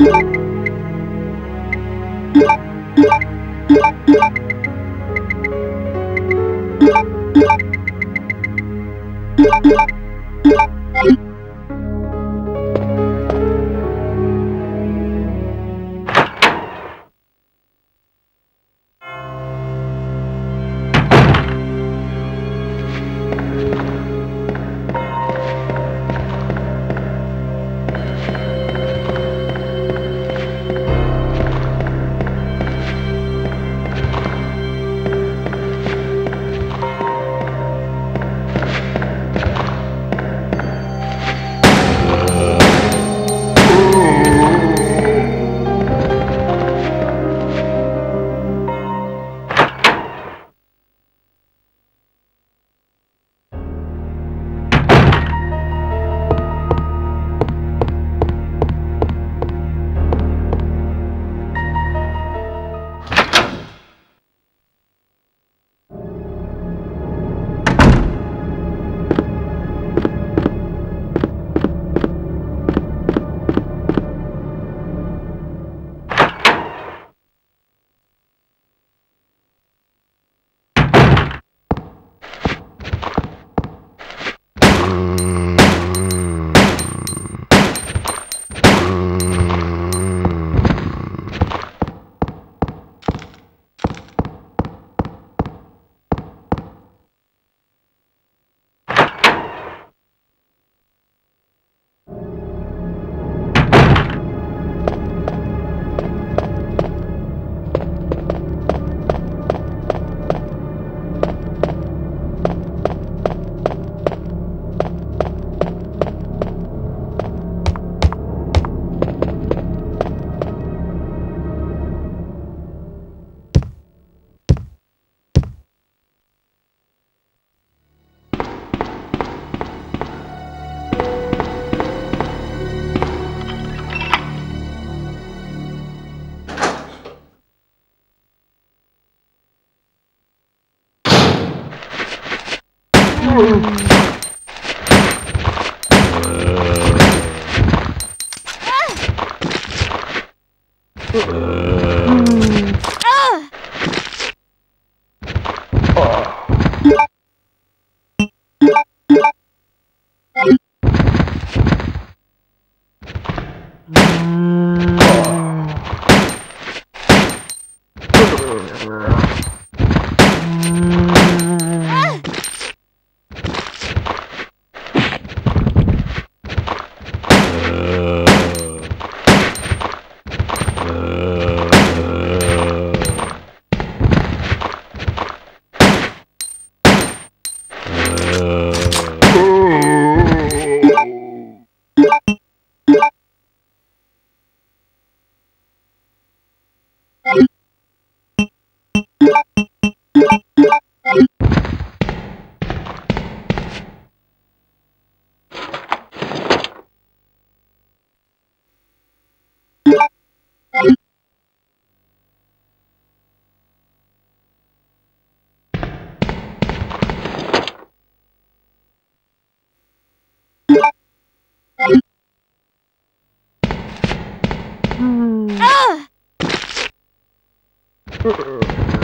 Thank you. Grrrr.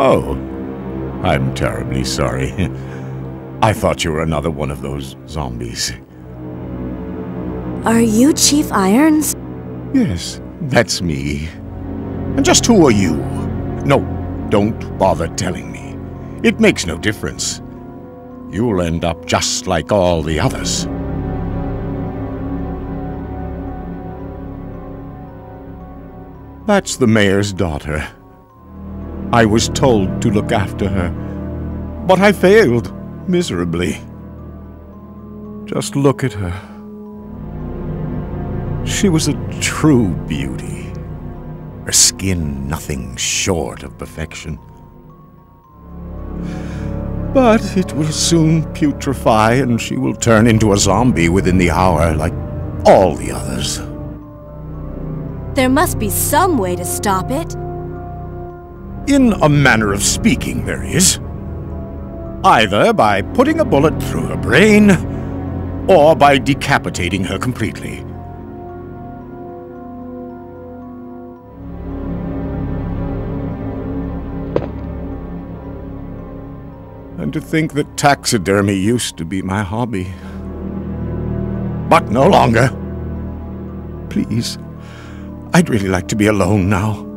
Oh, I'm terribly sorry. I thought you were another one of those zombies. Are you Chief Irons? Yes, that's me. And just who are you? No, don't bother telling me. It makes no difference. You'll end up just like all the others. That's the mayor's daughter. I was told to look after her, but I failed miserably. Just look at her. She was a true beauty, her skin nothing short of perfection. But it will soon putrefy, and she will turn into a zombie within the hour, like all the others. There must be some way to stop it. In a manner of speaking, there is. Either by putting a bullet through her brain, or by decapitating her completely. And to think that taxidermy used to be my hobby. But no longer. Please, I'd really like to be alone now.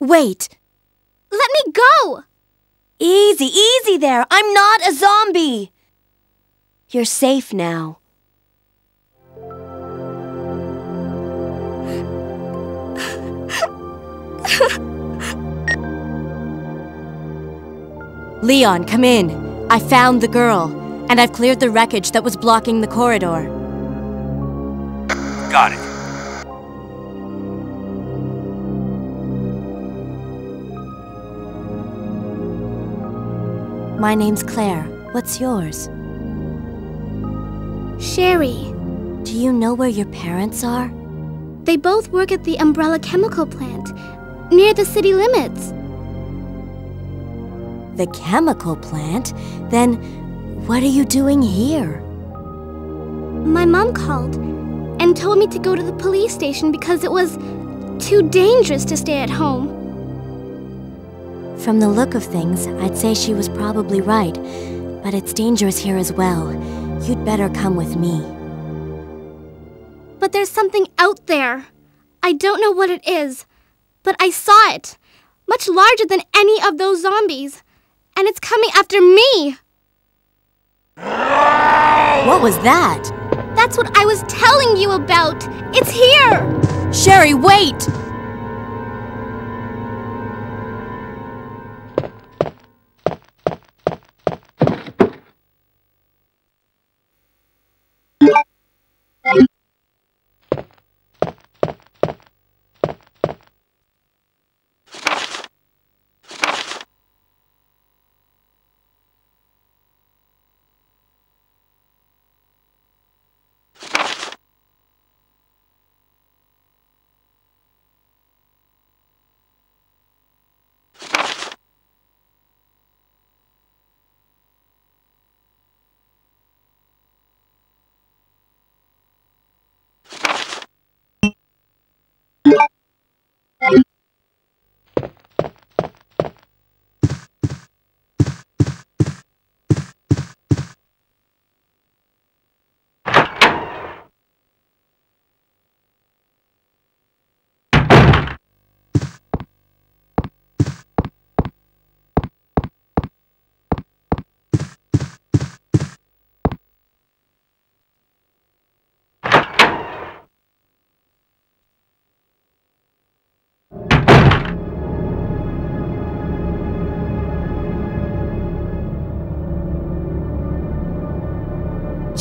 Wait! Let me go! Easy, easy there! I'm not a zombie! You're safe now. Leon, come in. I found the girl, and I've cleared the wreckage that was blocking the corridor. Got it. My name's Claire. What's yours? Sherry. Do you know where your parents are? They both work at the Umbrella Chemical Plant, near the city limits. The chemical plant? Then what are you doing here? My mom called and told me to go to the police station because it was too dangerous to stay at home. From the look of things, I'd say she was probably right. But it's dangerous here as well. You'd better come with me. But there's something out there. I don't know what it is, but I saw it. Much larger than any of those zombies. And it's coming after me. What was that? That's what I was telling you about. It's here. Sherry, wait!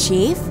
Chief?